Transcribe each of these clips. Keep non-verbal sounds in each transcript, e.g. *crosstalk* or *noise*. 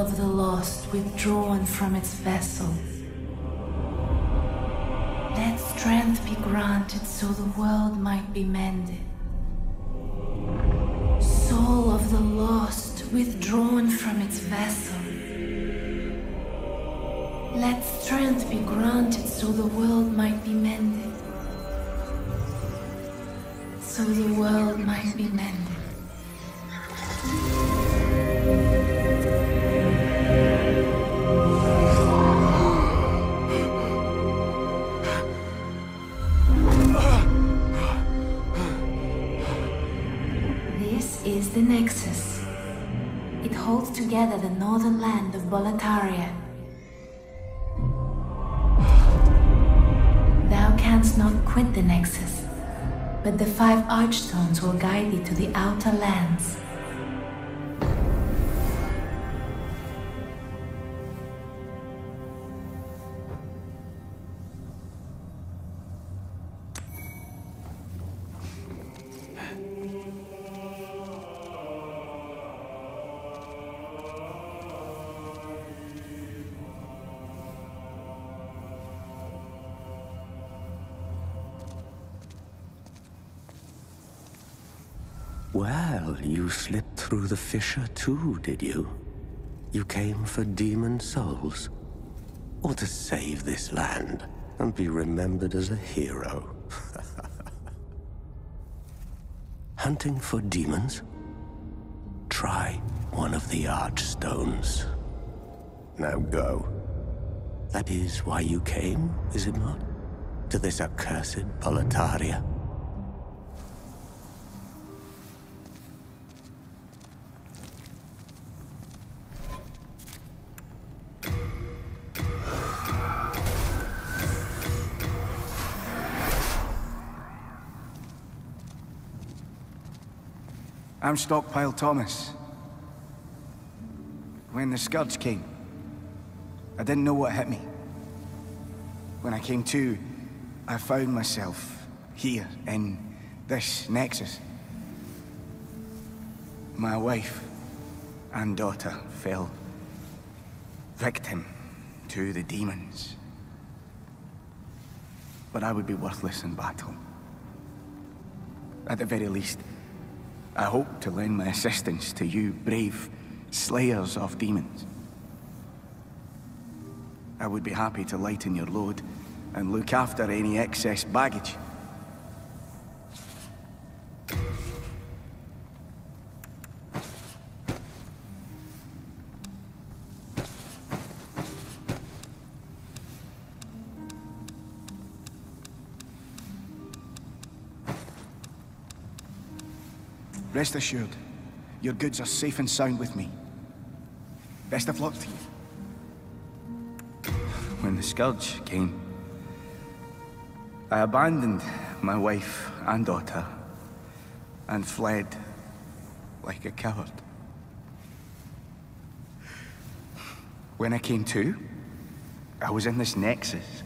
of the lost withdrawn from its vessel. Let strength be granted so the world might be mended. Soul of the lost withdrawn from its vessel. Let strength be granted so the world might be mended. So the world might be mended. Together the northern land of Boletaria. Thou canst not quit the Nexus, but the five Archstones will guide thee to the outer lands. You slipped through the fissure too, did you? You came for demon souls? Or to save this land and be remembered as a hero? *laughs* Hunting for demons? Try one of the Archstones. Now go. That is why you came, is it not? To this accursed Boletaria? I'm Stockpile Thomas. When the Scourge came, I didn't know what hit me. When I came to, I found myself here in this Nexus. My wife and daughter fell victim to the demons. But I would be worthless in battle. At the very least, I hope to lend my assistance to you brave slayers of demons. I would be happy to lighten your load and look after any excess baggage. Rest assured, your goods are safe and sound with me. Best of luck to you. When the Scourge came, I abandoned my wife and daughter and fled like a coward. When I came to, I was in this nexus.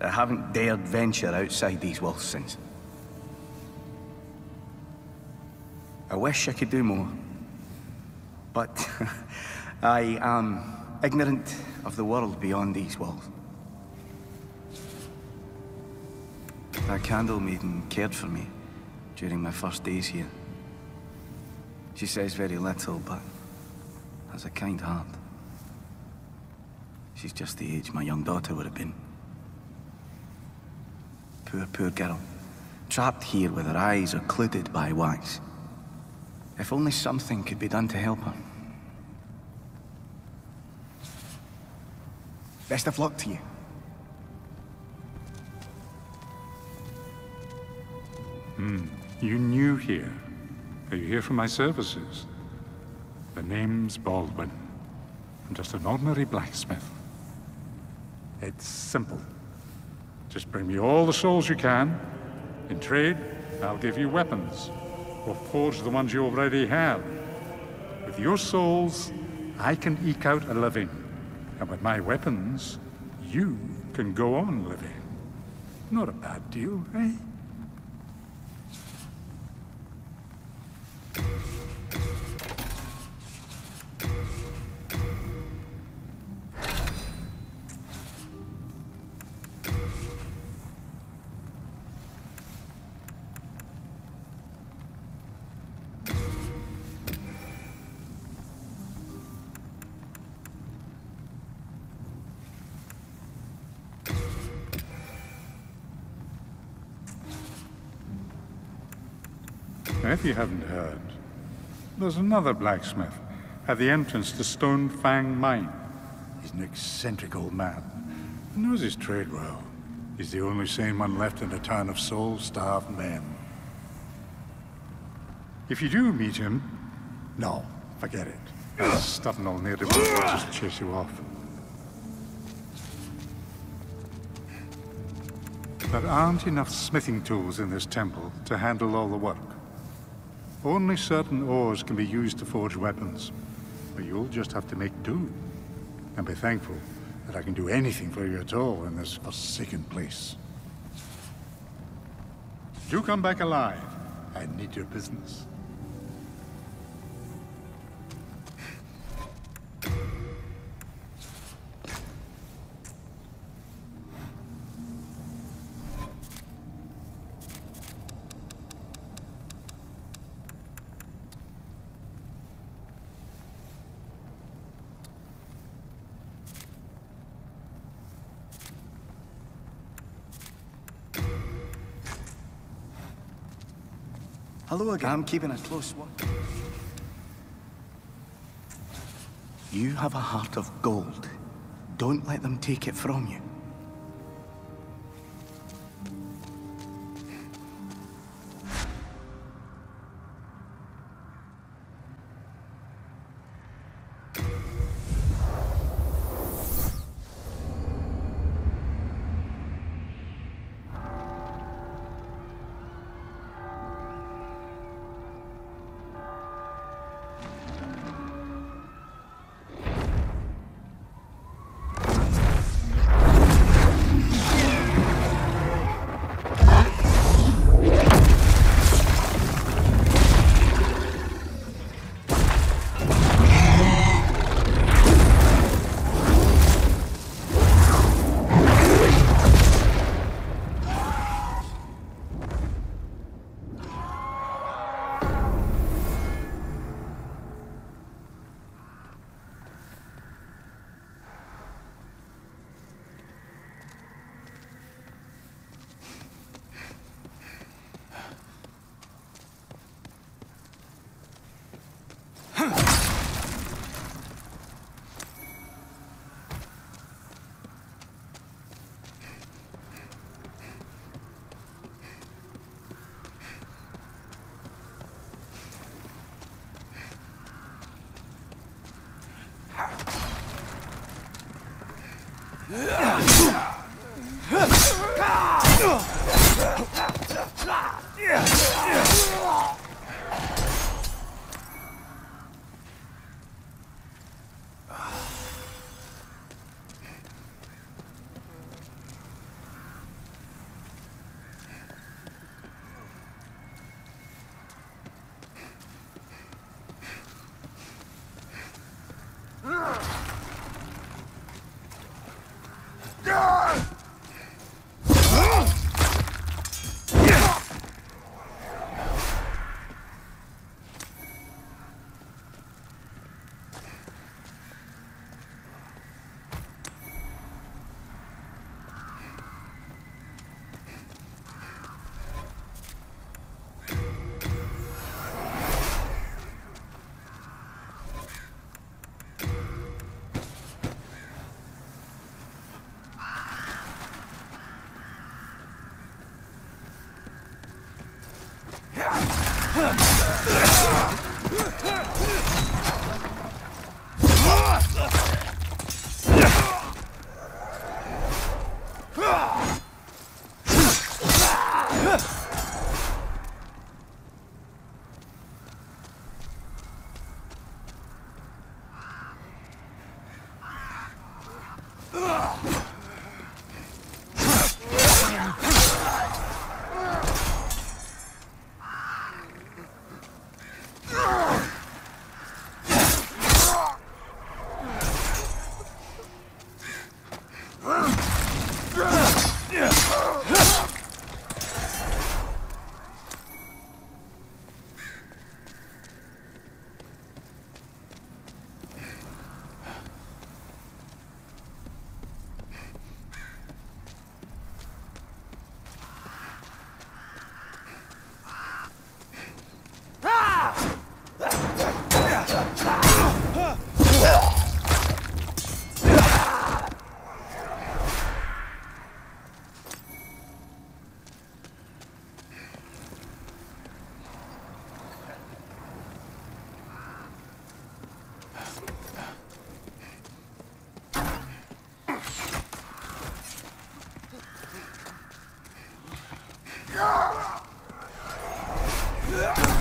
I haven't dared venture outside these walls since. I wish I could do more. But *laughs* I am ignorant of the world beyond these walls. That candle maiden cared for me during my first days here. She says very little, but has a kind heart. She's just the age my young daughter would have been. Poor, poor girl. Trapped here with her eyes occluded by wax. If only something could be done to help her. Best of luck to you. Hmm, you new here. Are you here for my services? The name's Baldwin. I'm just an ordinary blacksmith. It's simple. Just bring me all the souls you can. In trade, I'll give you weapons. Or forge the ones you already have. With your souls, I can eke out a living. And with my weapons, you can go on living. Not a bad deal, eh? If you haven't heard, there's another blacksmith at the entrance to Stone Fang Mine. He's an eccentric old man. He knows his trade well. He's the only sane one left in a town of soul-starved men. If you do meet him, no, forget it. That stubborn old native will just chase you off. There aren't enough smithing tools in this temple to handle all the work. Only certain ores can be used to forge weapons. But you'll just have to make do. And be thankful that I can do anything for you at all in this forsaken place. Do come back alive. I need your business. Again. I'm keeping a close watch. You have a heart of gold. Don't let them take it from you. Ugh!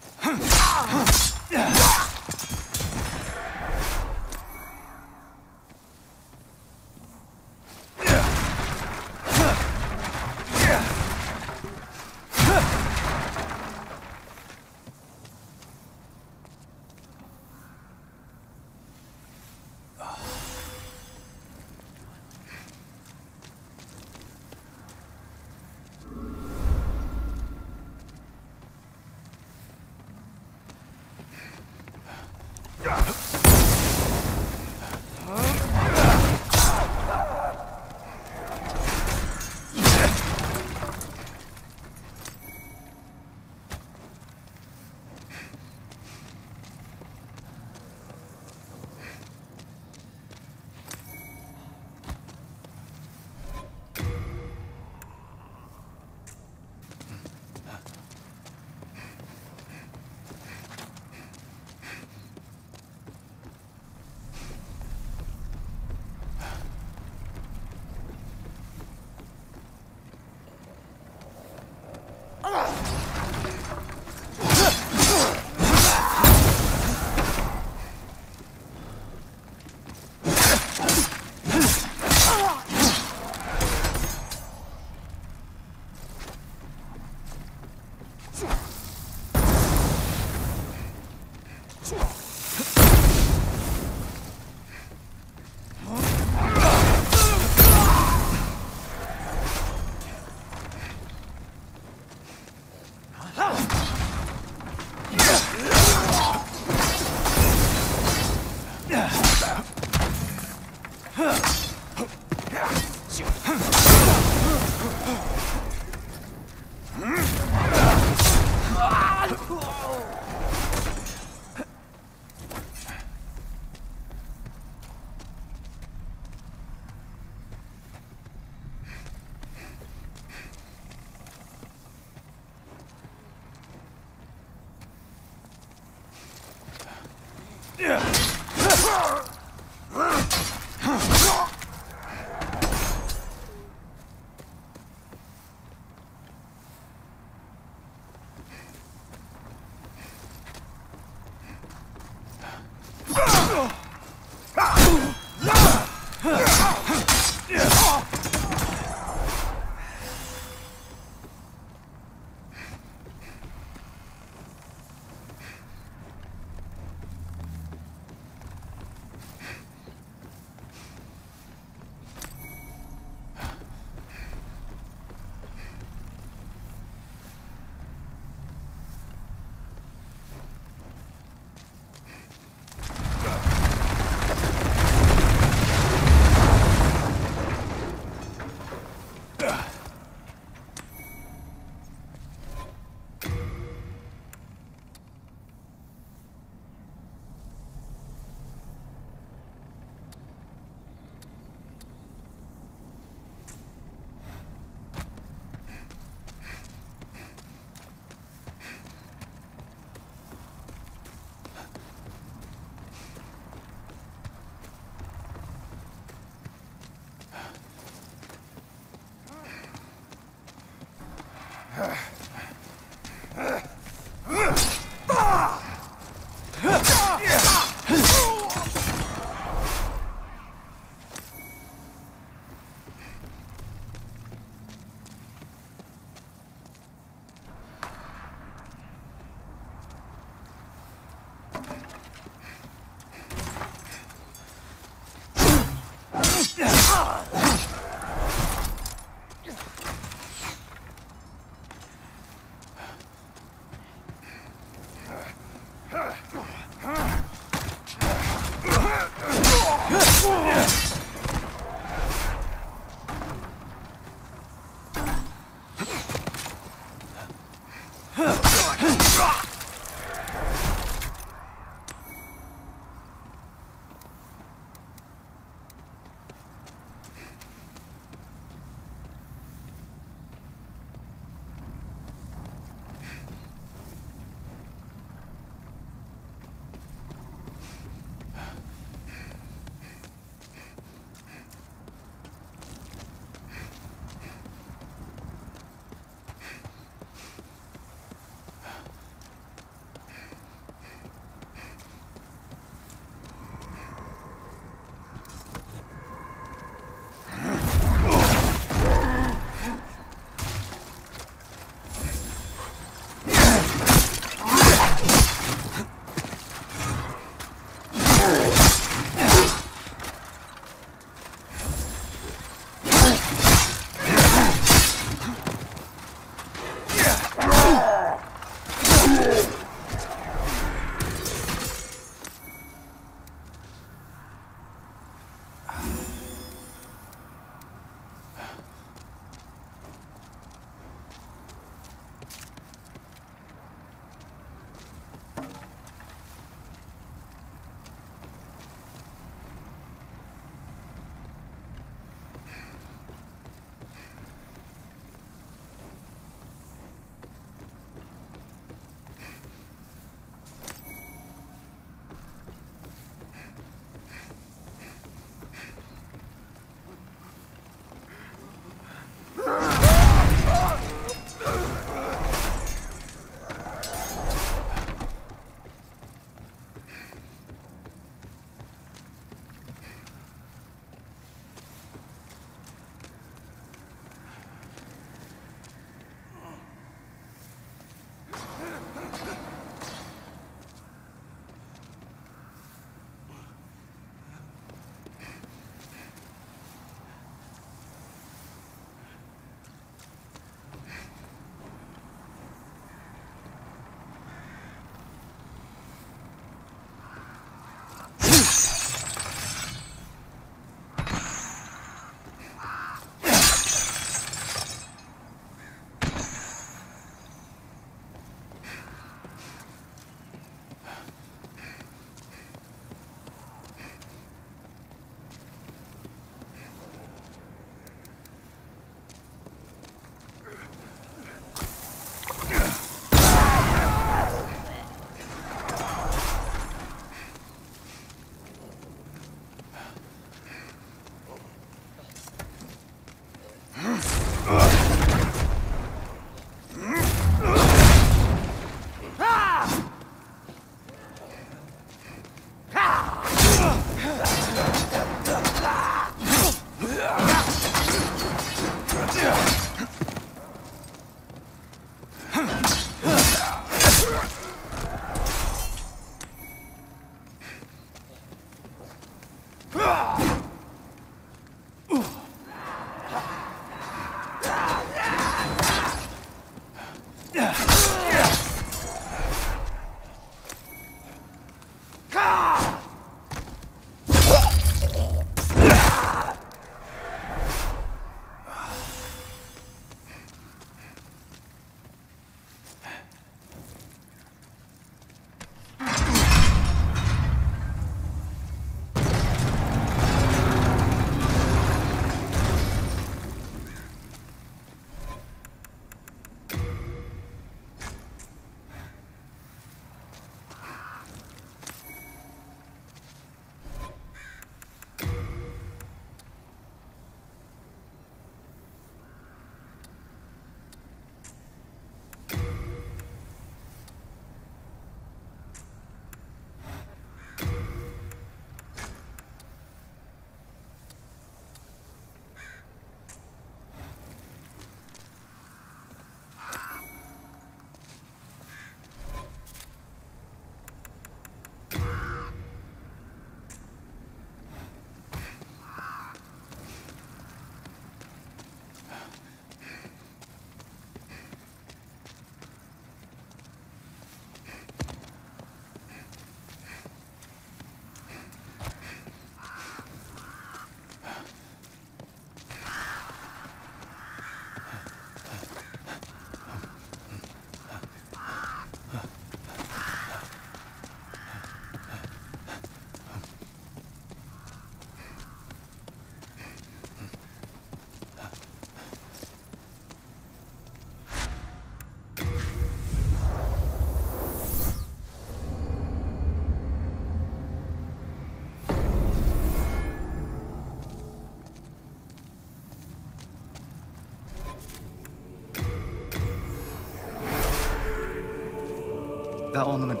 That ornament.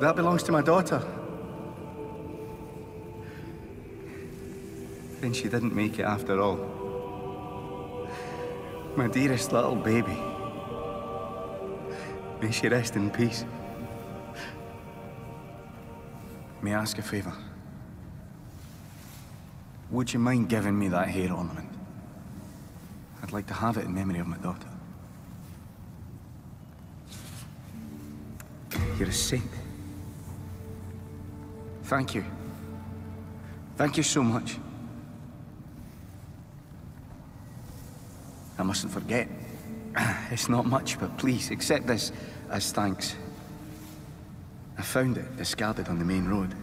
That belongs to my daughter. Then she didn't make it after all. My dearest little baby. May she rest in peace. May I ask a favor? Would you mind giving me that hair ornament? I'd like to have it in memory of my daughter. You're a saint. Thank you. Thank you so much. I mustn't forget. *sighs* It's not much, but please accept this as thanks. I found it discarded on the main road.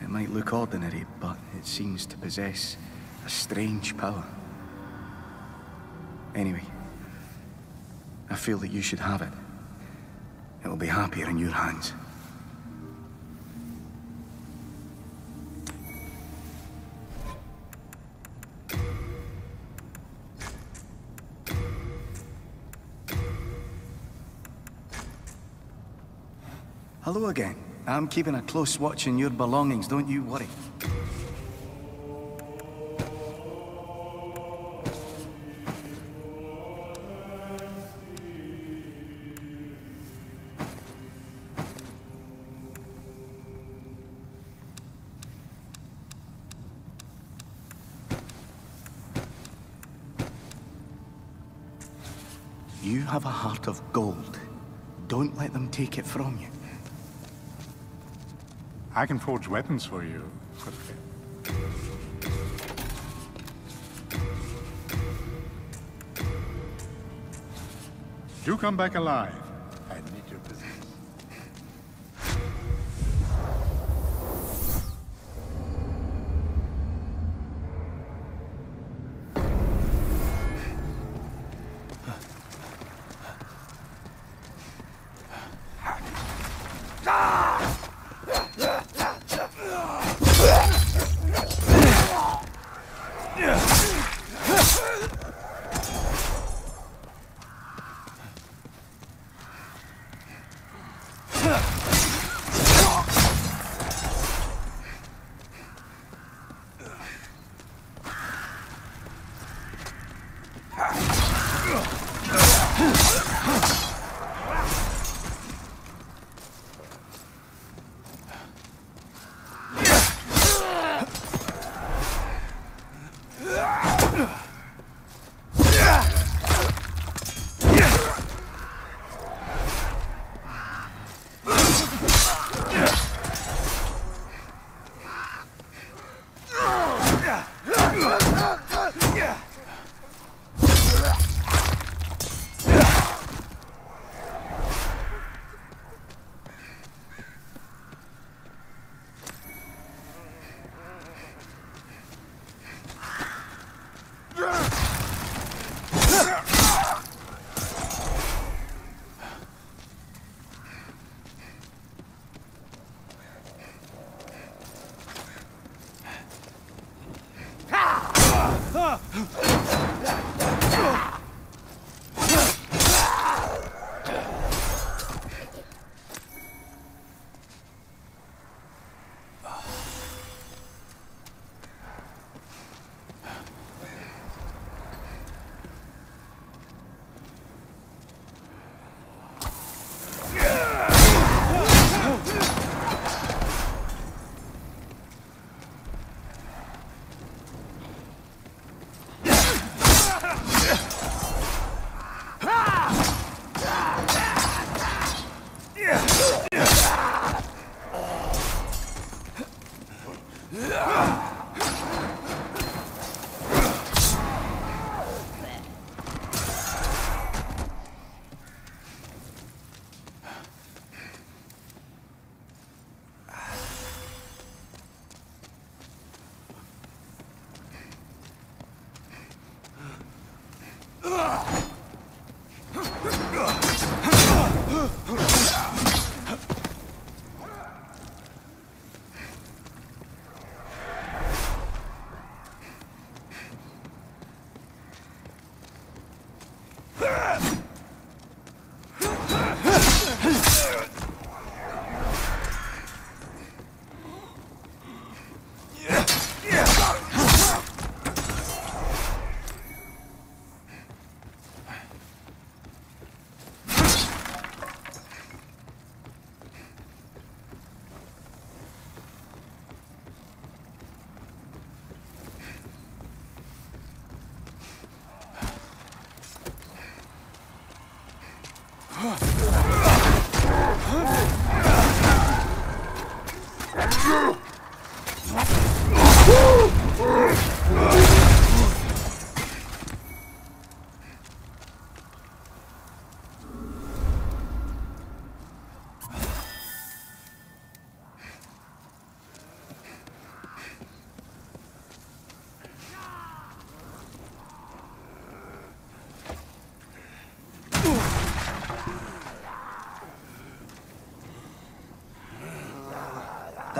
It might look ordinary, but it seems to possess a strange power. Anyway, I feel that you should have it. It will be happier in your hands. Hello again. I'm keeping a close watch on your belongings, don't you worry. Don't let them take it from you. I can forge weapons for you. Do come back alive.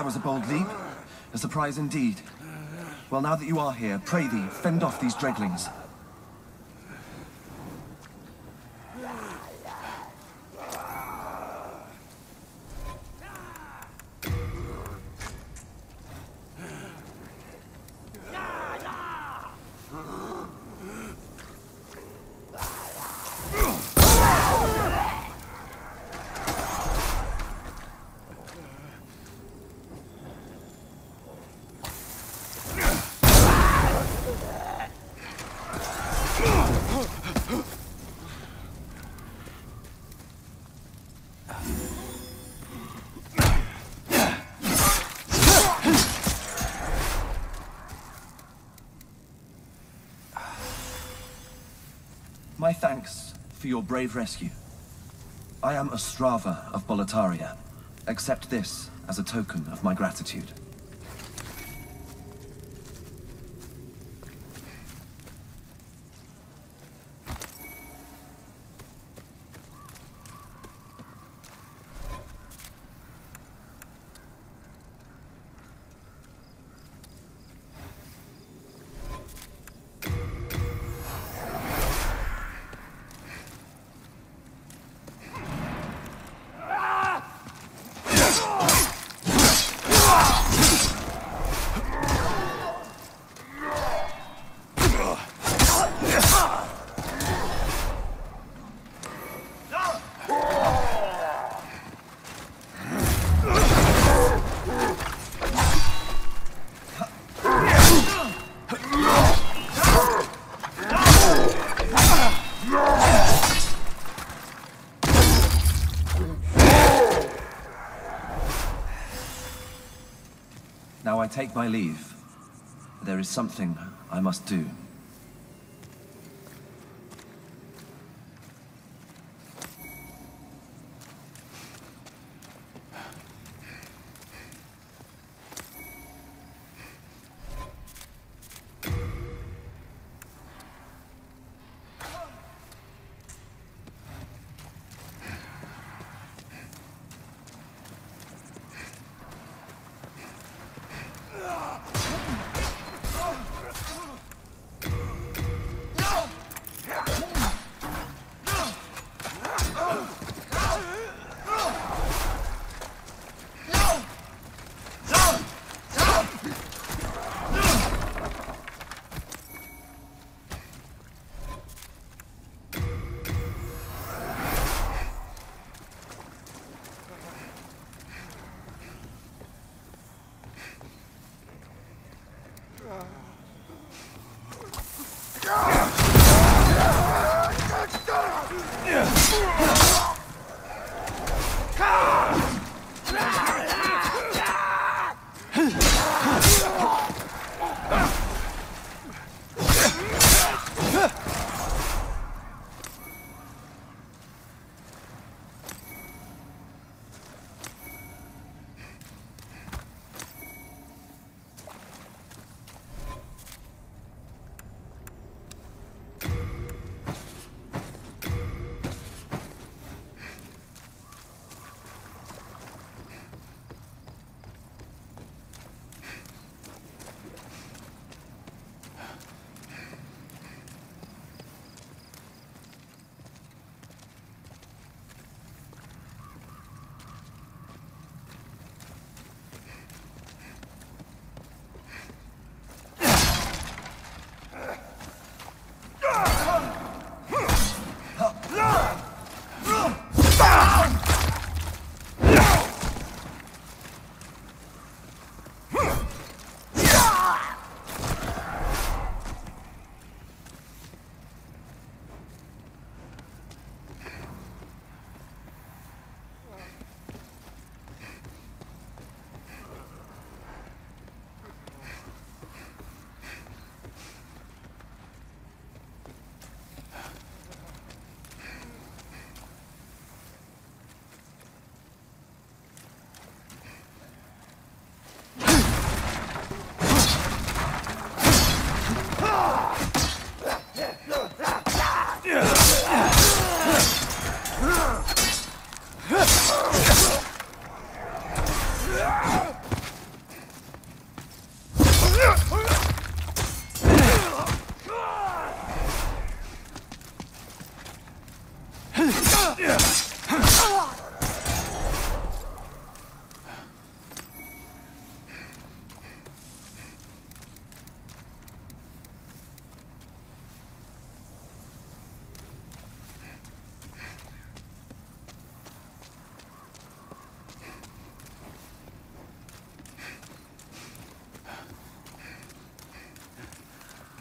That was a bold leap. A surprise indeed. Well, now that you are here, pray thee, fend off these dreglings. Thanks for your brave rescue. I am Ostrava of Boletaria. Accept this as a token of my gratitude. I take my leave. There is something I must do.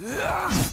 Ugh!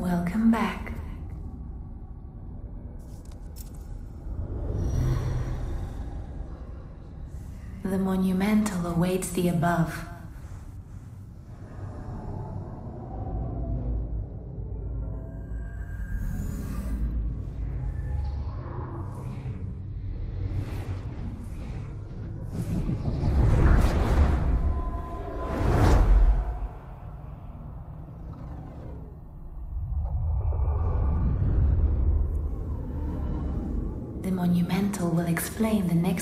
Welcome back. The monumental awaits the above.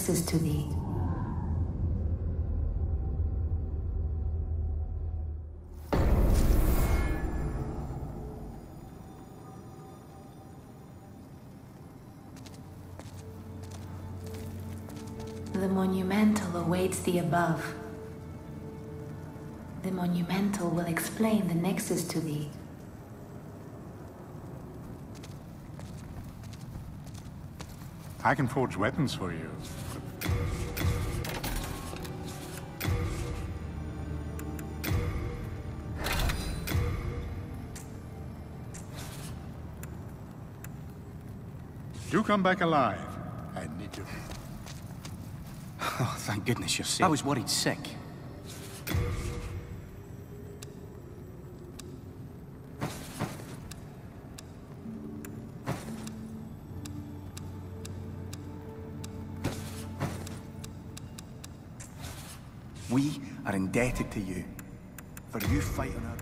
The to thee. The monumental awaits thee above. The monumental will explain the nexus to thee. I can forge weapons for you. Do come back alive. I need you. *laughs* Oh, thank goodness you're safe. I was worried sick. Indebted to you for you fighting our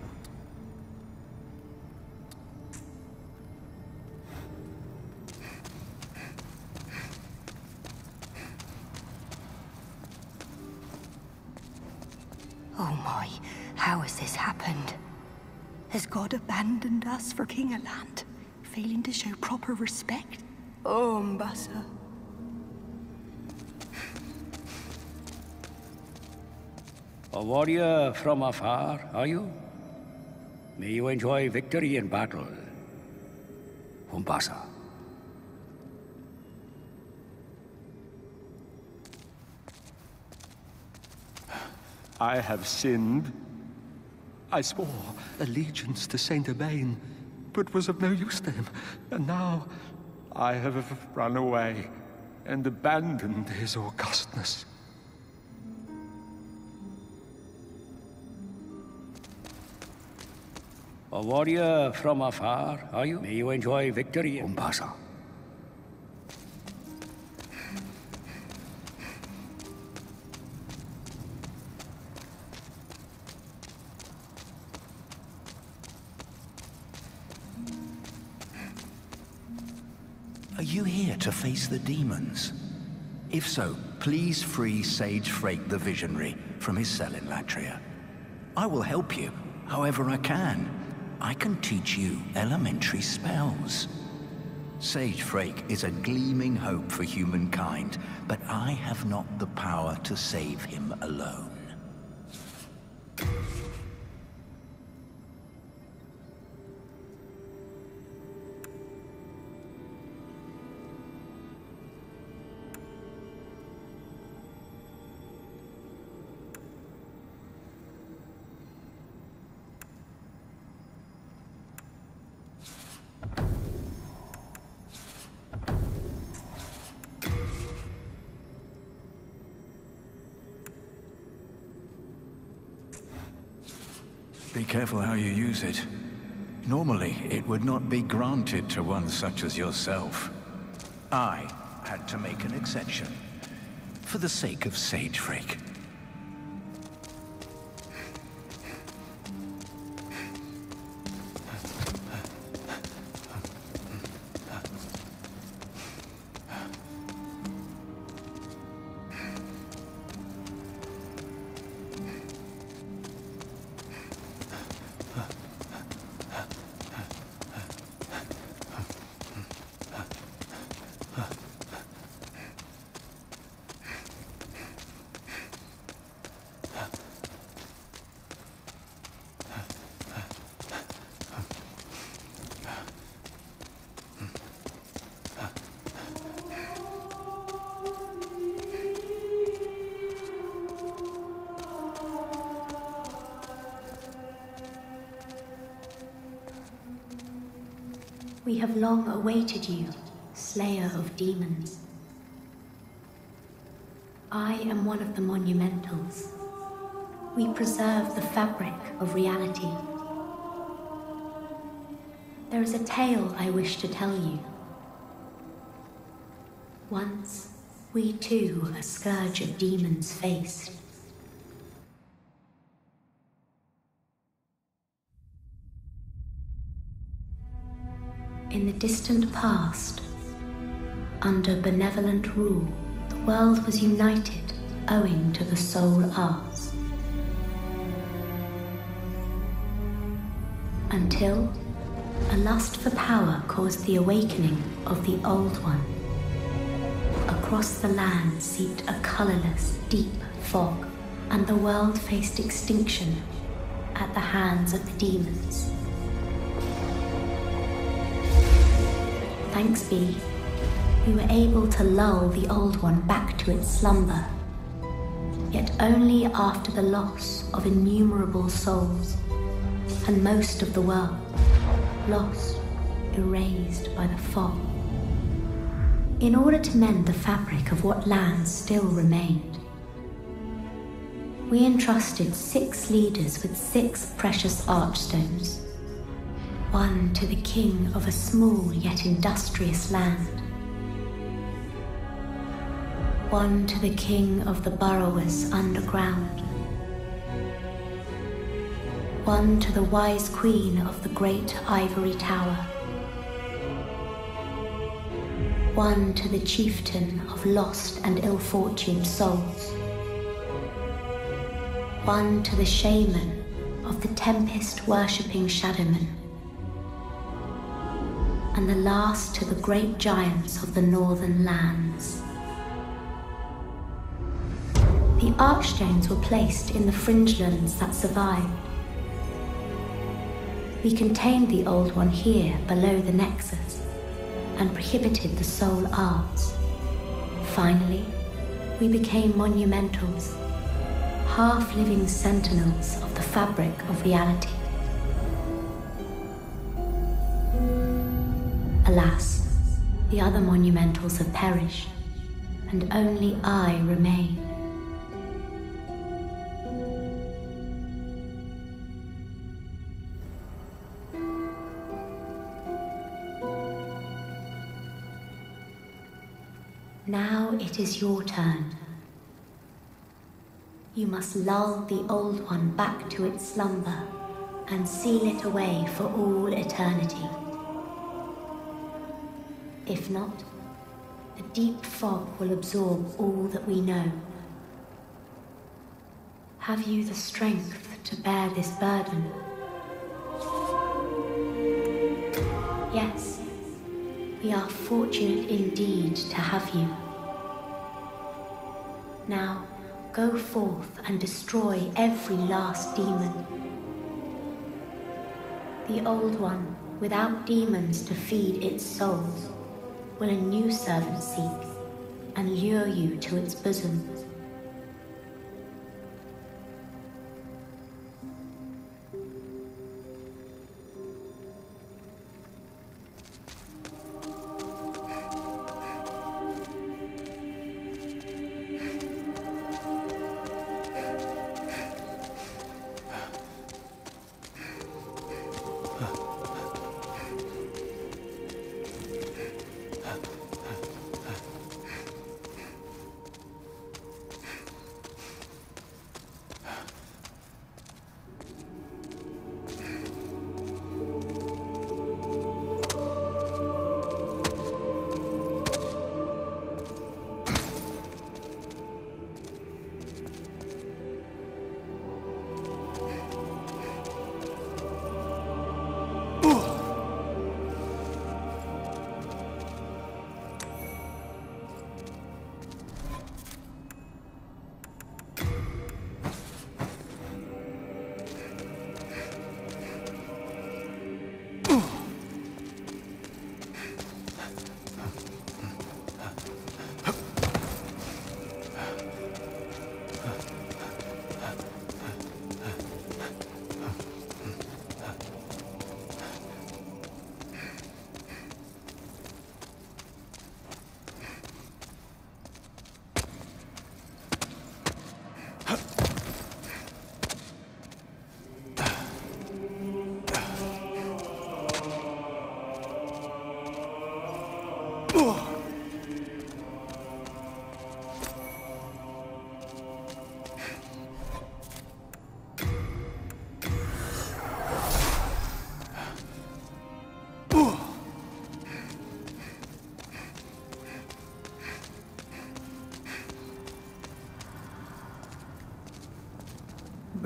Oh my, how has this happened? Has God abandoned us for King Allant, failing to show proper respect? Oh, Umbasa. A warrior from afar, are you? May you enjoy victory in battle. Umbasa. I have sinned. I swore allegiance to Saint Urbain, but was of no use to him. And now I have run away and abandoned his augustness. A warrior from afar, are you? May you enjoy victory, Umbasa. Are you here to face the demons? If so, please free Sage Freke the Visionary from his cell in Latria. I will help you, however I can. I can teach you elementary spells. Sage Freke is a gleaming hope for humankind, but I have not the power to save him alone. Be careful how you use it. Normally, it would not be granted to one such as yourself. I had to make an exception. For the sake of Sage Freke. Long awaited you, Slayer of Demons. I am one of the Monumentals. We preserve the fabric of reality. There is a tale I wish to tell you. Once, we too a scourge of demons faced. In the distant past, under benevolent rule, the world was united owing to the soul arts. Until a lust for power caused the awakening of the Old One. Across the land seeped a colorless, deep fog, and the world faced extinction at the hands of the demons. Thanks be, we were able to lull the old one back to its slumber, yet only after the loss of innumerable souls and most of the world lost, erased by the fog. In order to mend the fabric of what lands still remained, we entrusted six leaders with six precious archstones. One to the king of a small yet industrious land. One to the king of the burrowers underground. One to the wise queen of the great ivory tower. One to the chieftain of lost and ill-fortuned souls one to the shaman of the tempest worshipping shadowmen, and the last to the great giants of the northern lands. The archstones were placed in the fringelands that survived. We contained the old one here below the Nexus and prohibited the soul arts. Finally, we became monumentals half-living sentinels of the fabric of reality. Alas, the other monumentals have perished, and only I remain. Now it is your turn. You must lull the old one back to its slumber and seal it away for all eternity. If not, the deep fog will absorb all that we know. Have you the strength to bear this burden? Yes, we are fortunate indeed to have you. Now, Go forth and destroy every last demon. The old one, without demons to feed its souls, will a new servant seek and lure you to its bosom.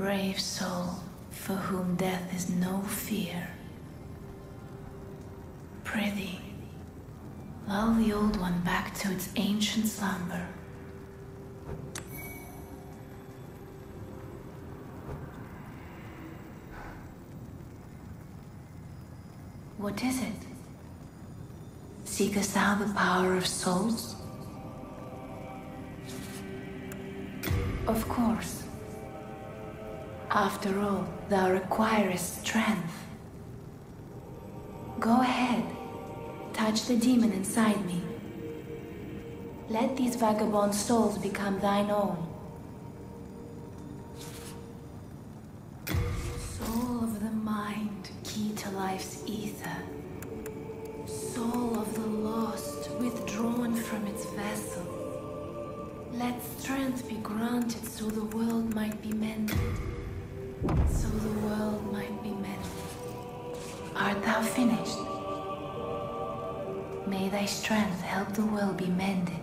Brave soul, for whom death is no fear. Prithee, Lull the old one back to its ancient slumber. What is it? Seekest thou the power of souls? Of course. After all, thou requirest strength. Go ahead. Touch the demon inside me. Let these vagabond souls become thine own. Strength help the world be mended.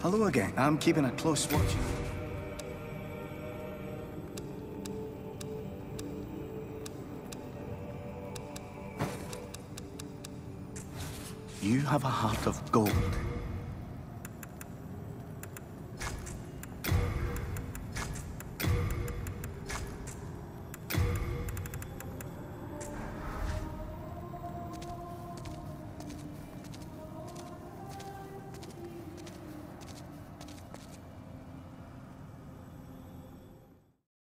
Hello again. I'm keeping a close watch. You have a heart of gold.